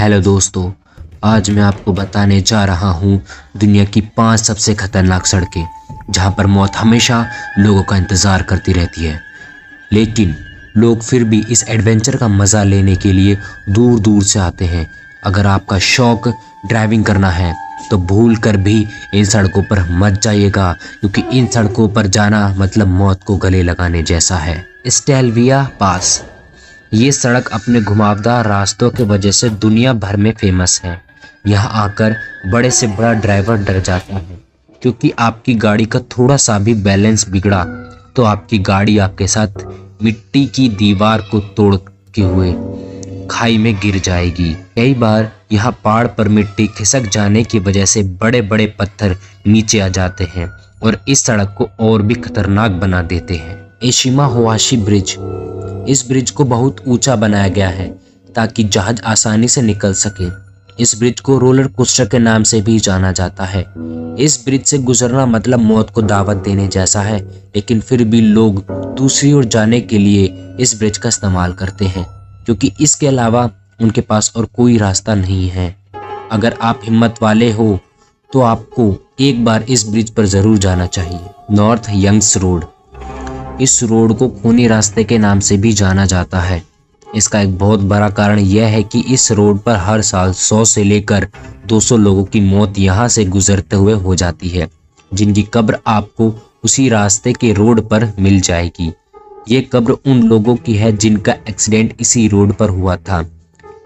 Hello दोस्तों, आज मैं आपको बताने जा रहा हूँ दुनिया की पाँच सबसे खतरनाक सड़कें, जहाँ पर मौत हमेशा लोगों का इंतज़ार करती रहती है। लेकिन, लोग फिर भी इस एडवेंचर का मज़ा लेने के लिए दूर दूर से आते हैं। अगर आपका शौक ड्राइविंग करना है तो भूल कर भी इन सड़कों पर मत जाइएगा, क्योंकि इन सड़कों पर जाना मतलब मौत को गले लगाने जैसा है। स्टेलविया पास। ये सड़क अपने घुमावदार रास्तों के वजह से दुनिया भर में फ़ेमस है। यहाँ आकर बड़े से बड़ा ड्राइवर डर जाता है, क्योंकि आपकी गाड़ी का थोड़ा सा भी बैलेंस बिगड़ा तो आपकी गाड़ी आपके साथ मिट्टी की दीवार को तोड़ के हुए खाई में गिर जाएगी। कई बार यहाँ पहाड़ पर मिट्टी खिसक जाने की वजह से बड़े बड़े पत्थर नीचे आ जाते हैं और इस सड़क को और भी खतरनाक बना देते हैं। एशिमा होवाशी ब्रिज इस ब्रिज को बहुत ऊँचा बनाया गया है, ताकि जहाज़ आसानी से निकल सके। इस ब्रिज को रोलर कोस्टर के नाम से भी जाना जाता है। इस ब्रिज से गुजरना मतलब मौत को दावत देने जैसा है, लेकिन फिर भी लोग दूसरी ओर जाने के लिए इस ब्रिज का इस्तेमाल करते हैं, क्योंकि इसके अलावा उनके पास और कोई रास्ता नहीं है। अगर आप हिम्मत वाले हो तो आपको एक बार इस ब्रिज पर ज़रूर जाना चाहिए। North Yungas road. इस रोड को खूनी रास्ते के नाम से भी जाना जाता है। इसका एक बहुत बड़ा कारण यह है कि इस रोड पर हर साल 100 से लेकर 200 लोगों की मौत यहाँ से गुजरते हुए हो जाती है, जिनकी कब्र आपको उसी रास्ते के रोड पर मिल जाएगी। ये कब्र उन लोगों की है जिनका एक्सीडेंट इसी रोड पर हुआ था।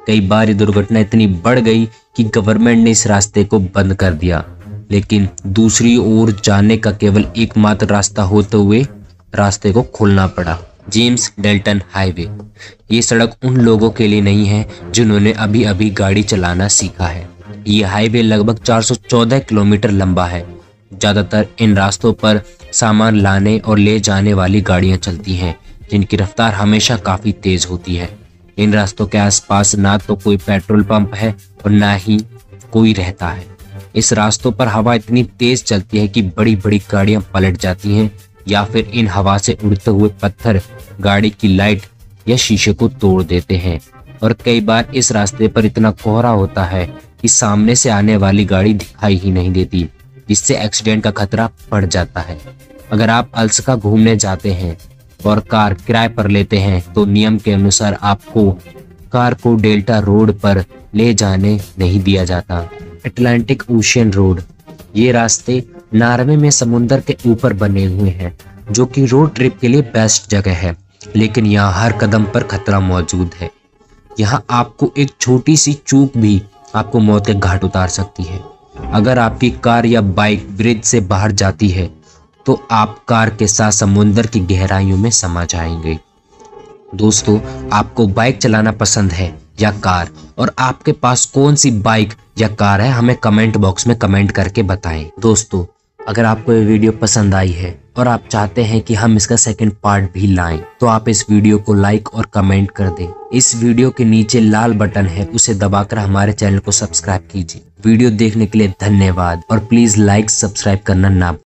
कई बार ये दुर्घटना इतनी बढ़ गई कि गवर्नमेंट ने इस रास्ते को बंद कर दिया, लेकिन दूसरी ओर जाने का केवल एकमात्र रास्ता होते हुए रास्ते को खोलना पड़ा। James Dalton highway. ये सड़क उन लोगों के लिए नहीं है जिन्होंने अभी अभी गाड़ी चलाना सीखा है। ये हाईवे लगभग 414 किलोमीटर लंबा है। ज़्यादातर इन रास्तों पर सामान लाने और ले जाने वाली गाड़ियाँ चलती हैं, जिनकी रफ्तार हमेशा काफ़ी तेज़ होती है। इन रास्तों के आसपास ना तो कोई पेट्रोल पंप है और ना ही कोई रहता है। इस रास्तों पर हवा इतनी तेज चलती है कि बड़ी बड़ी गाड़ियाँ पलट जाती हैं या फिर इन हवा से उड़ते हुए पत्थर, गाड़ी की लाइट या शीशे को तोड़ देते हैं। और कई बार इस रास्ते पर इतना कोहरा होता है कि सामने से आने वाली गाड़ी दिखाई ही नहीं देती। जिससे एक्सीडेंट का खतरा बढ़ जाता है। अगर आप अलसका घूमने जाते हैं और कार किराए पर लेते हैं तो नियम के अनुसार आपको कार को डेल्टा रोड पर ले जाने नहीं दिया जाता। अटलांटिक ओशियन रोड, ये रास्ते नार्वे में समुन्दर के ऊपर बने हुए हैं, जो कि रोड ट्रिप के लिए बेस्ट जगह है, लेकिन यहाँ हर कदम पर खतरा मौजूद है। यहाँ आपको एक छोटी सी चूक भी आपको मौत के घाट उतार सकती है। अगर आपकी कार या बाइक ब्रिज से बाहर जाती है तो आप कार के साथ समुन्द्र की गहराइयों में समा जाएँगे। दोस्तों, आपको बाइक चलाना पसंद है या कार? और आपके पास कौन सी बाइक या कार है? हमें कमेंट बॉक्स में कमेंट करके बताएँ। दोस्तों अगर आपको ये वीडियो पसंद आई है और आप चाहते हैं कि हम इसका सेकंड पार्ट भी लाएँ तो आप इस वीडियो को लाइक और कमेंट कर दें। इस वीडियो के नीचे लाल बटन है, उसे दबाकर हमारे चैनल को सब्सक्राइब कीजिए। वीडियो देखने के लिए धन्यवाद और प्लीज़ लाइक सब्सक्राइब करना ना